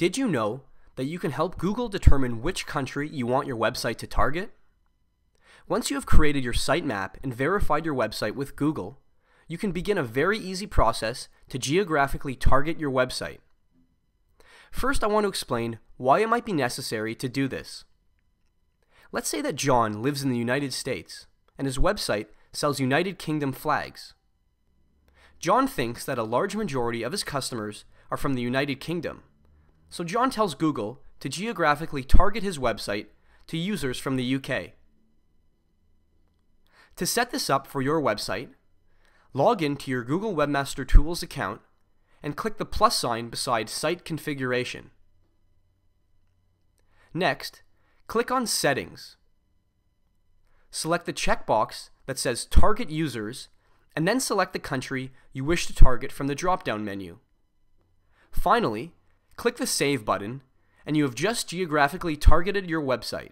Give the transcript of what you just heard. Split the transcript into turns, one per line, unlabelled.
Did you know that you can help Google determine which country you want your website to target? Once you have created your sitemap and verified your website with Google, you can begin a very easy process to geographically target your website. First, I want to explain why it might be necessary to do this. Let's say that John lives in the United States and his website sells United Kingdom flags. John thinks that a large majority of his customers are from the United Kingdom, so John tells Google to geographically target his website to users from the UK. To set this up for your website, log into your Google Webmaster Tools account and click the plus sign beside Site Configuration. Next, click on Settings. Select the checkbox that says Target Users and then select the country you wish to target from the drop-down menu. Finally, click the Save button and you have just geographically targeted your website.